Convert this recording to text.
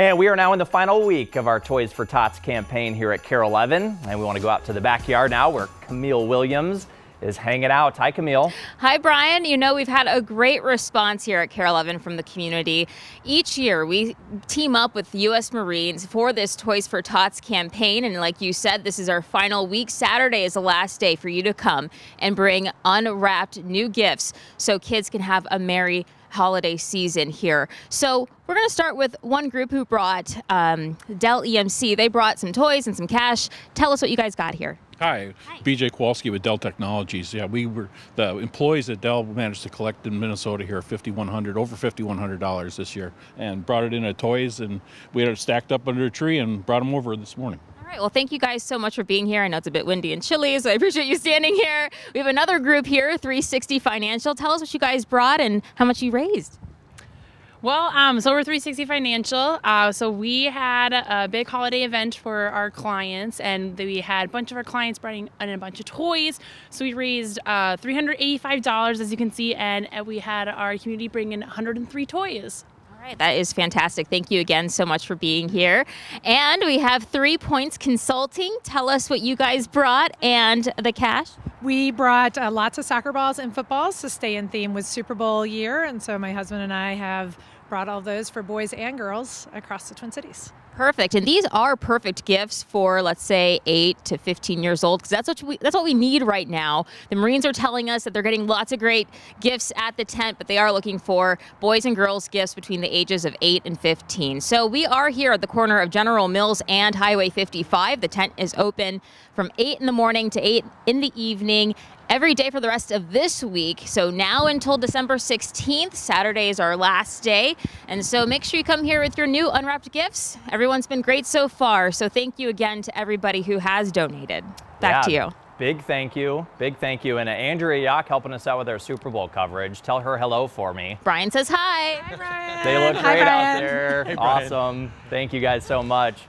And we are now in the final week of our Toys for Tots campaign here at KARE 11. And we want to go out to the backyard now where Camille Williams is hanging out. Hi, Camille. Hi, Brian. You know, we've had a great response here at KARE 11 from the community. Each year, we team up with U.S. Marines for this Toys for Tots campaign. And like you said, this is our final week. Saturday is the last day for you to come and bring unwrapped new gifts so kids can have a merry holiday season here. So we're going to start with one group who brought um, Dell EMC. They brought some toys and some cash. Tell us what you guys got here. Hi, Hi, BJ Kowalski with Dell Technologies. Yeah, we were the employees at Dell managed to collect in Minnesota here 5100 over $5100 this year and brought it in at toys and we had it stacked up under a tree and brought them over this morning. All right. Well, thank you guys so much for being here. I know it's a bit windy and chilly, so I appreciate you standing here. We have another group here, 360 Financial. Tell us what you guys brought and how much you raised. Well, um, so we're 360 Financial. Uh, so we had a big holiday event for our clients, and we had a bunch of our clients bringing in a bunch of toys. So we raised uh, $385, as you can see, and we had our community bring in 103 toys. All right, that is fantastic. Thank you again so much for being here. And we have Three Points Consulting. Tell us what you guys brought and the cash. We brought uh, lots of soccer balls and footballs to stay in theme with Super Bowl year, and so my husband and I have brought all those for boys and girls across the Twin Cities. Perfect. And these are perfect gifts for, let's say, 8 to 15 years old, because that's, what we, that's what we need right now. The Marines are telling us that they're getting lots of great gifts at the tent, but they are looking for boys and girls gifts between the ages of 8 and 15. So we are here at the corner of General Mills and Highway 55. The tent is open from 8 in the morning to 8 in the evening every day for the rest of this week. So now until December 16th, Saturday is our last day. And so make sure you come here with your new unwrapped gifts. Everyone's been great so far. So thank you again to everybody who has donated. Back yeah, to you. Big thank you. Big thank you. And uh, Andrea Yock helping us out with our Super Bowl coverage. Tell her hello for me. Brian says hi. Hi, Brian. They look great hi, out there. Hey, awesome. Thank you guys so much.